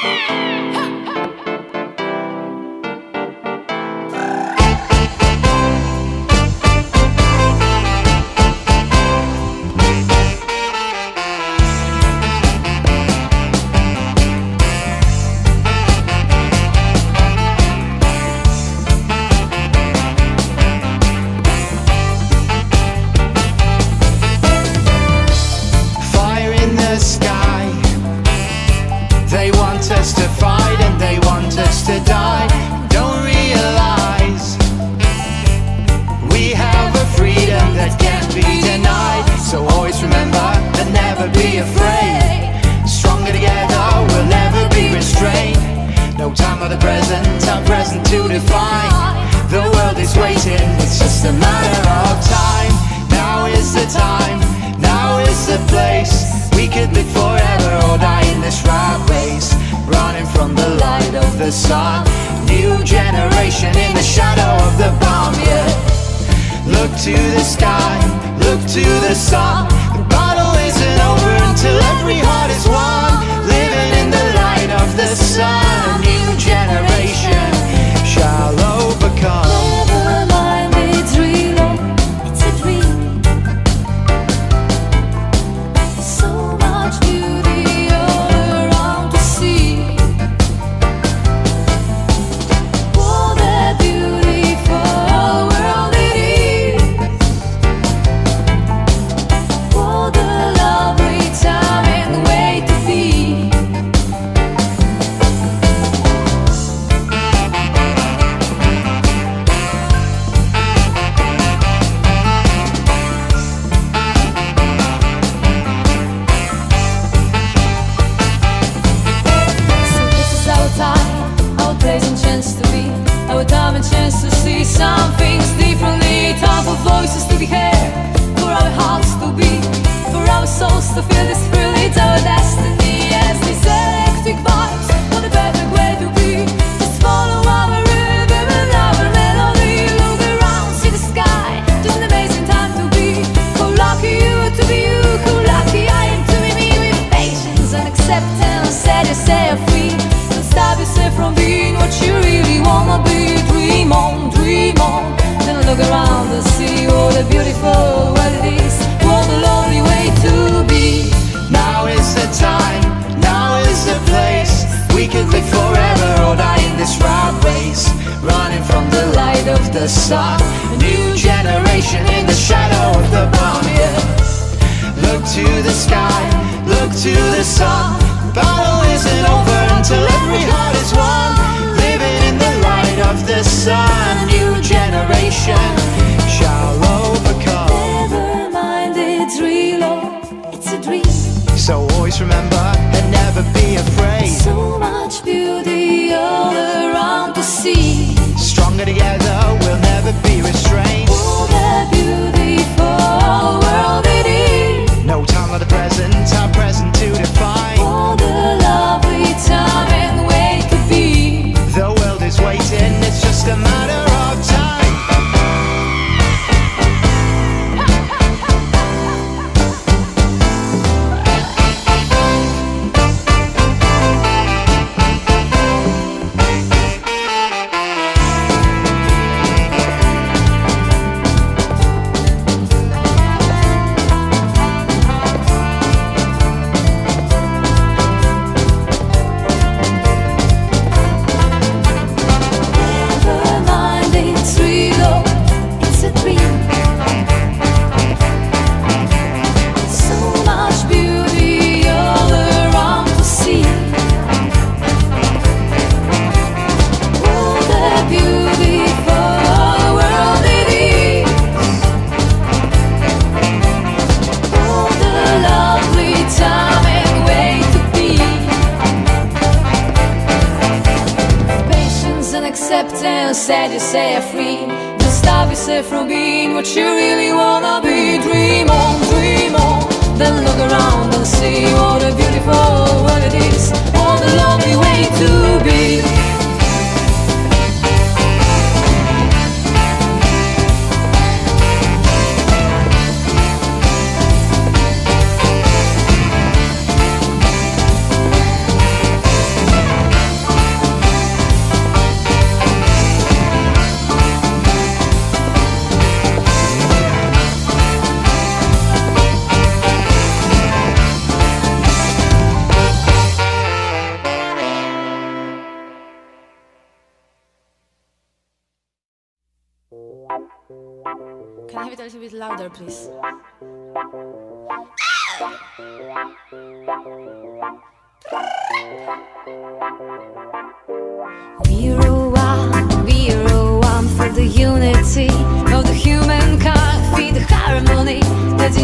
Hey! present to define The world is waiting, it's just a matter of time. Now is the time, now is the place. We could live forever or die in this rat race. Running from the light of the sun. New generation in the shadow of the bomb, yeah. Look to the sky, look to the sun. The battle isn't over until every heart is one Living in the light of the sun. New generation.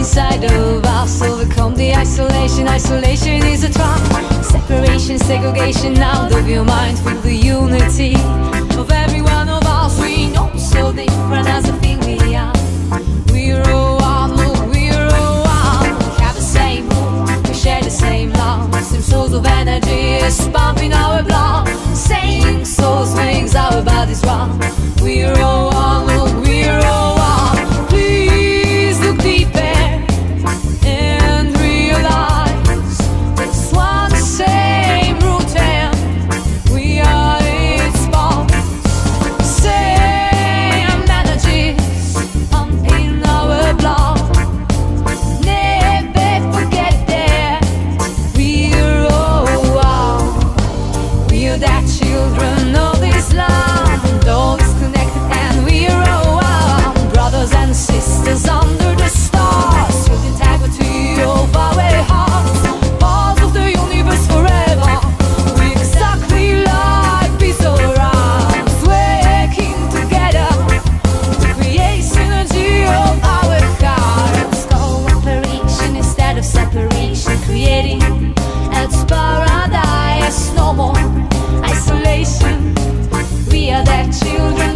inside of us. Overcome the isolation, isolation is a trap. Separation, segregation. Out of your mind Feel the unity of every one of us. We know so different as a thing we are. We roll source of energy is pumping our blood. Saying souls makes our bodies round. We're all hear their children.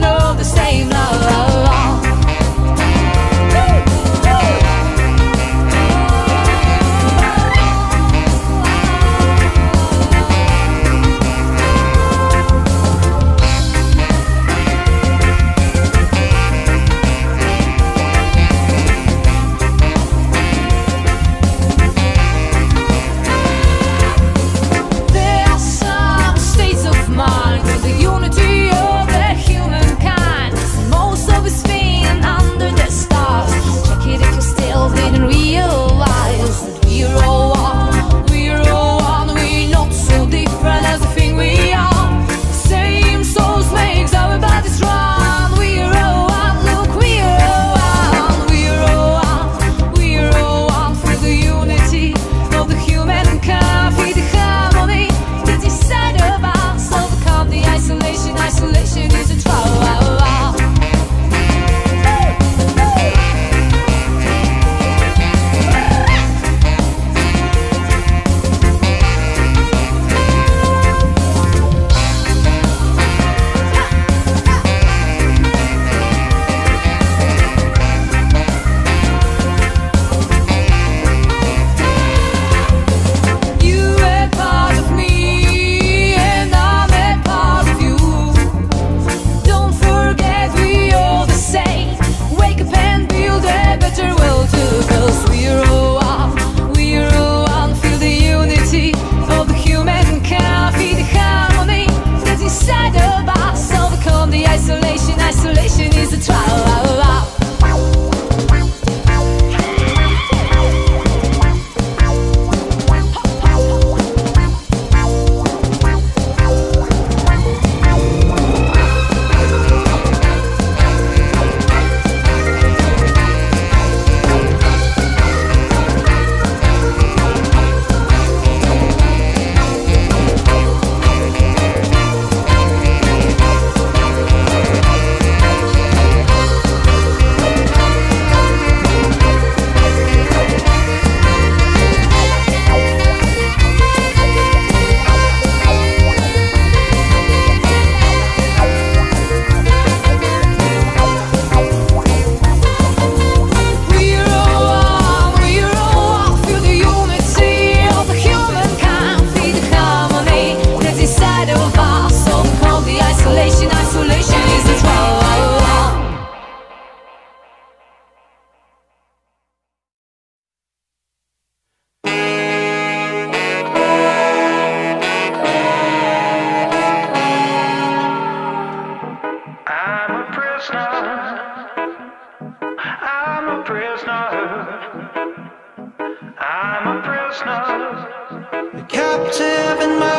Captive in my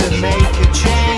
and make a change.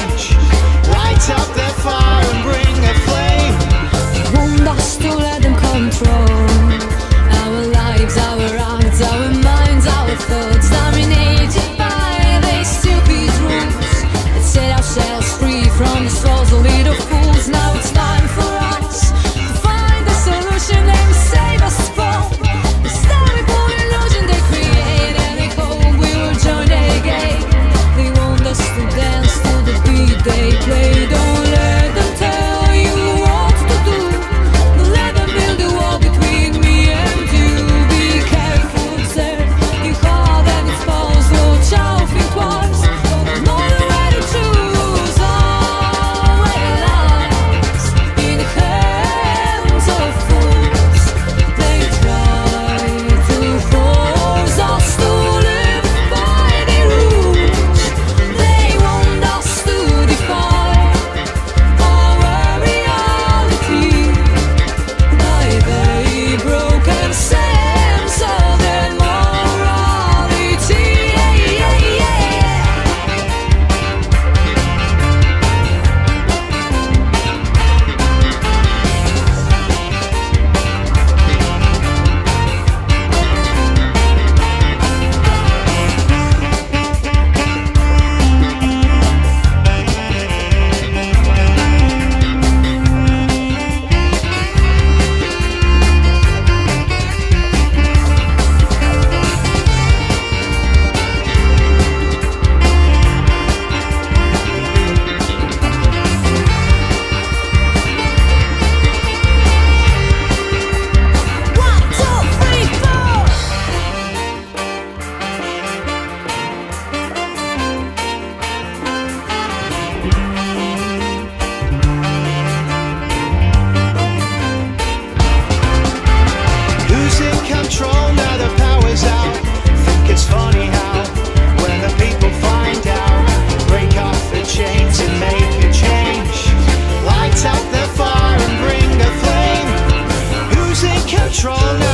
Control